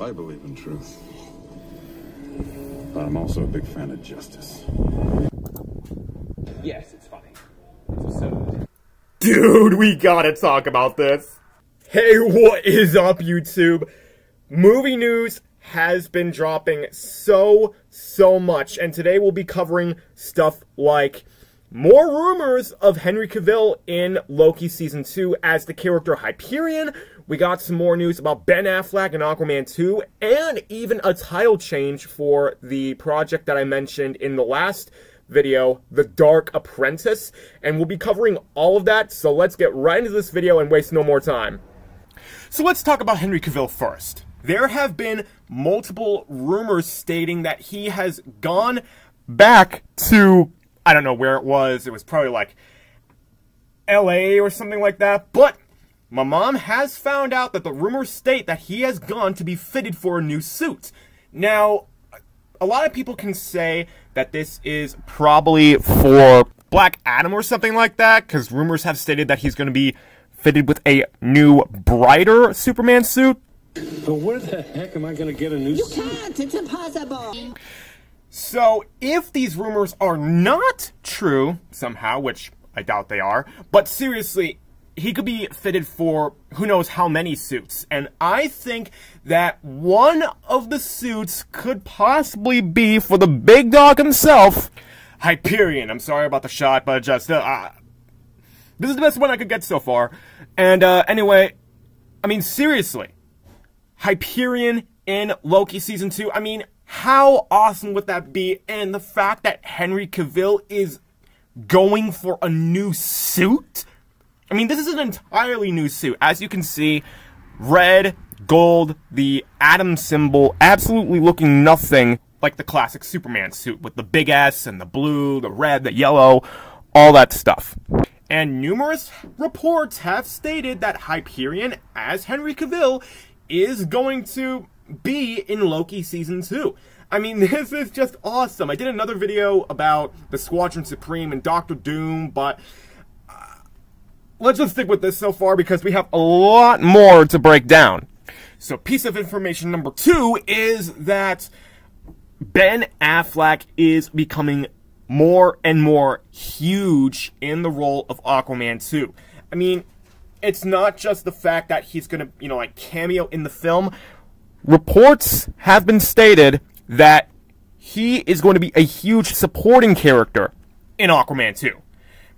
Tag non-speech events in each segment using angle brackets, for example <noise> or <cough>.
I believe in truth. But I'm also a big fan of justice. Yes, it's funny. It's absurd. Dude, we gotta talk about this. Hey, what is up, YouTube? Movie news has been dropping so, so much, and today we'll be covering stuff like more rumors of Henry Cavill in Loki Season 2 as the character Hyperion. We got some more news about Ben Affleck in Aquaman 2, and even a title change for the project that I mentioned in the last video, The Dark Apprentice. And we'll be covering all of that, so let's get right into this video and waste no more time. So let's talk about Henry Cavill first. There have been multiple rumors stating that he has gone back to I don't know where it was. It was probably like LA or something like that. But my mom has found out that the rumors state that he has gone to be fitted for a new suit. Now, a lot of people can say that this is probably for Black Adam or something like that, because rumors have stated that he's going to be fitted with a new, brighter Superman suit. But where the heck am I going to get a new You suit? You can't. It's impossible. So, if these rumors are not true, somehow, which I doubt they are, but seriously, he could be fitted for who knows how many suits. And I think that one of the suits could possibly be for the big dog himself, Hyperion. I'm sorry about the shot, but just, uh, this is the best one I could get so far. And, uh, anyway, I mean, seriously, Hyperion in Loki Season 2, I mean, how awesome would that be? And the fact that Henry Cavill is going for a new suit? I mean, this is an entirely new suit. As you can see, red, gold, the atom symbol, absolutely looking nothing like the classic Superman suit with the big S and the blue, the red, the yellow, all that stuff. And numerous reports have stated that Hyperion, as Henry Cavill, is going to be in Loki Season 2. I mean, <laughs> this is just awesome. I did another video about the Squadron Supreme and Doctor Doom, but uh, let's just stick with this so far because we have a lot more to break down. So, piece of information number two is that Ben Affleck is becoming more and more huge in the role of Aquaman 2. I mean, it's not just the fact that he's gonna, you know, like cameo in the film. Reports have been stated that he is going to be a huge supporting character in Aquaman 2.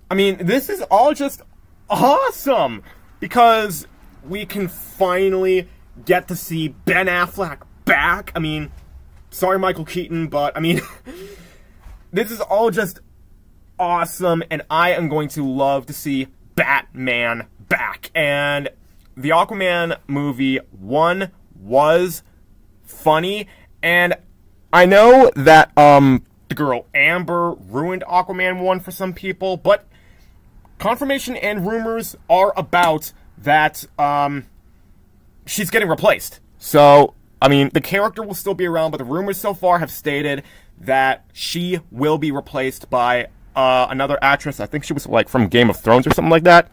I mean, this is all just awesome because we can finally get to see Ben Affleck back. I mean, sorry, Michael Keaton, but I mean, <laughs> this is all just awesome, and I am going to love to see Batman back. And the Aquaman movie, one, was funny, and I know that, um, the girl Amber ruined Aquaman 1 for some people, but confirmation and rumors are about that, um, she's getting replaced. So, I mean, the character will still be around, but the rumors so far have stated that she will be replaced by uh, another actress. I think she was like from Game of Thrones or something like that.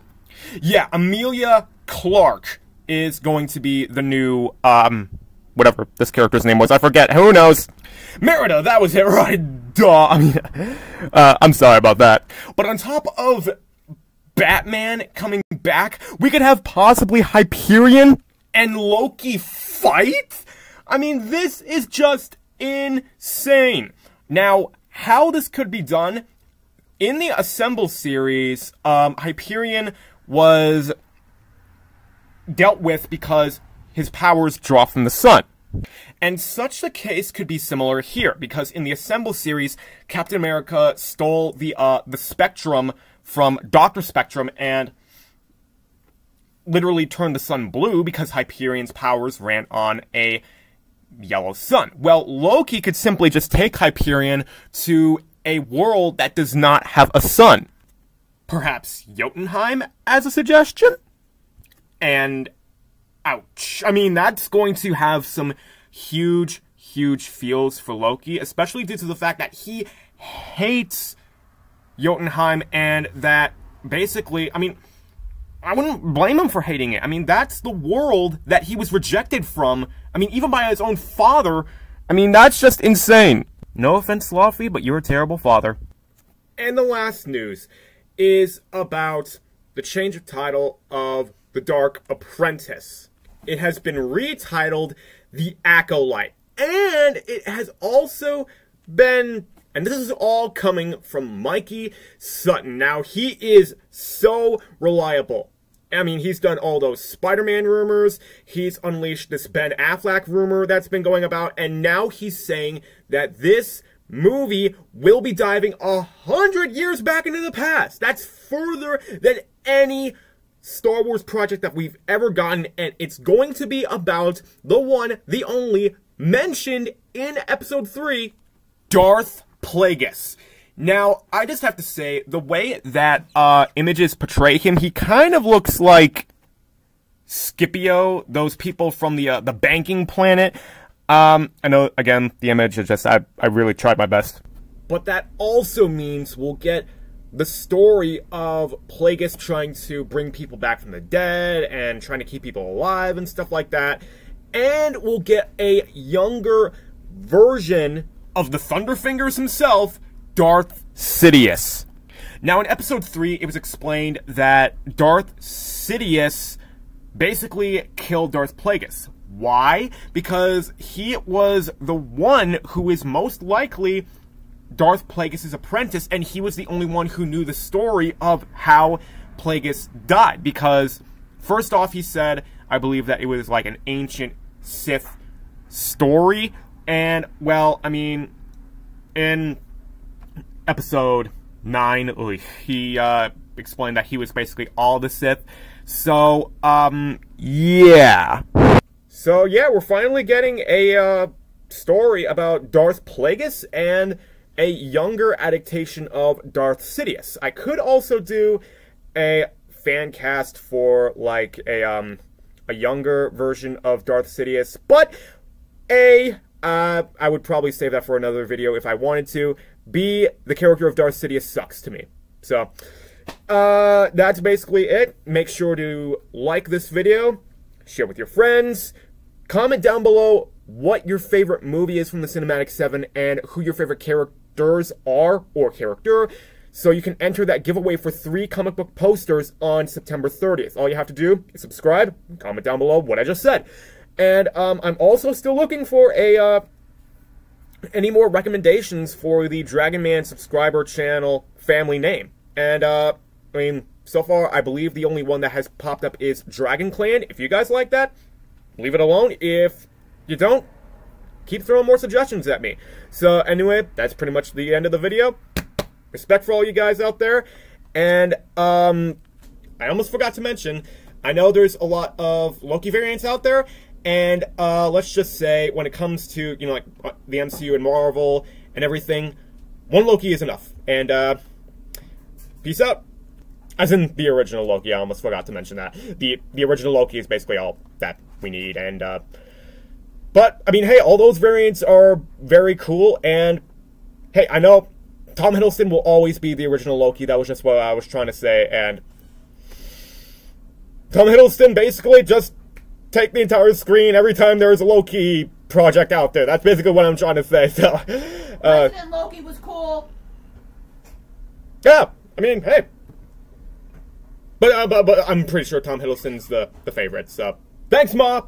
Yeah, Emilia Clarke is going to be the new um whatever this character's name was. I forget. Who knows? Merida, that was it, <laughs> right? Duh. I mean, <laughs> uh, I'm sorry about that. But on top of Batman coming back, we could have possibly Hyperion and Loki fight? I mean, this is just insane. Now, how this could be done, in the Assemble series, um, Hyperion was dealt with because his powers draw from the sun. And such a case could be similar here, because in the Assemble series, Captain America stole the, uh, the Spectrum from Dr. Spectrum and literally turned the sun blue because Hyperion's powers ran on a yellow sun. Well, Loki could simply just take Hyperion to a world that does not have a sun. Perhaps Jotunheim as a suggestion? And ouch. I mean, that's going to have some huge, huge feels for Loki, especially due to the fact that he hates Jotunheim and that basically, I mean, I wouldn't blame him for hating it. I mean, that's the world that he was rejected from. I mean, even by his own father. I mean, that's just insane. No offense, Laufey, but you're a terrible father. And the last news is about the change of title of The Dark Apprentice. It has been retitled The Acolyte. And it has also been and this is all coming from Mikey Sutton. Now, he is so reliable. I mean, he's done all those Spider-Man rumors, he's unleashed this Ben Affleck rumor that's been going about, and now he's saying that this movie will be diving a hundred years back into the past. That's further than any Star Wars project that we've ever gotten, and it's going to be about the one, the only, mentioned in Episode 3, Darth Plagueis. Now, I just have to say, the way that uh, images portray him, he kind of looks like Scipio, those people from the uh, the banking planet. Um, I know, again, the image is just, I, I really tried my best. But that also means we'll get the story of Plagueis trying to bring people back from the dead and trying to keep people alive and stuff like that. And we'll get a younger version of the Thunderfingers himself, Darth Sidious. Now, in episode 3, it was explained that Darth Sidious basically killed Darth Plagueis. Why? Because he was the one who is most likely Darth Plagueis' apprentice, and he was the only one who knew the story of how Plagueis died. Because, first off, he said, I believe that it was like an ancient Sith story, and, well, I mean, in episode 9, he uh, explained that he was basically all the Sith. So, um, yeah. So yeah, we're finally getting a uh, story about Darth Plagueis and a younger adaptation of Darth Sidious. I could also do a fan cast for like a um a younger version of Darth Sidious, but a uh, I would probably save that for another video if I wanted to. B, the character of Darth Sidious sucks to me. So, uh, that's basically it. Make sure to like this video, share with your friends, Comment down below what your favorite movie is from the Cinematic 7 and who your favorite characters are or character. So you can enter that giveaway for three comic book posters on September 30th. All you have to do is subscribe, comment down below what I just said. And um, I'm also still looking for a uh, any more recommendations for the Dragon Man subscriber channel family name. And uh, I mean, so far I believe the only one that has popped up is Dragon Clan. If you guys like that, leave it alone. If you don't, keep throwing more suggestions at me. So anyway, that's pretty much the end of the video. Respect for all you guys out there. And um, I almost forgot to mention, I know there's a lot of Loki variants out there. And uh, let's just say, when it comes to, you know, like uh, the MCU and Marvel and everything, one Loki is enough. And uh, peace out. As in the original Loki, I almost forgot to mention that. The the original Loki is basically all that we need. And, uh, but, I mean, hey, all those variants are very cool. And, hey, I know Tom Hiddleston will always be the original Loki. That was just what I was trying to say. And Tom Hiddleston basically just take the entire screen every time there's a Loki project out there. That's basically what I'm trying to say. <laughs> So, uh, Loki was cool. Yeah, I mean, hey. But, uh, but, but I'm pretty sure Tom Hiddleston's the, the favorite, so... Thanks, Ma!